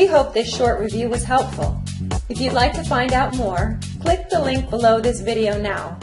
We hope this short review was helpful. If you'd like to find out more, click the link below this video now.